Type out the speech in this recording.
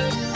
Bye.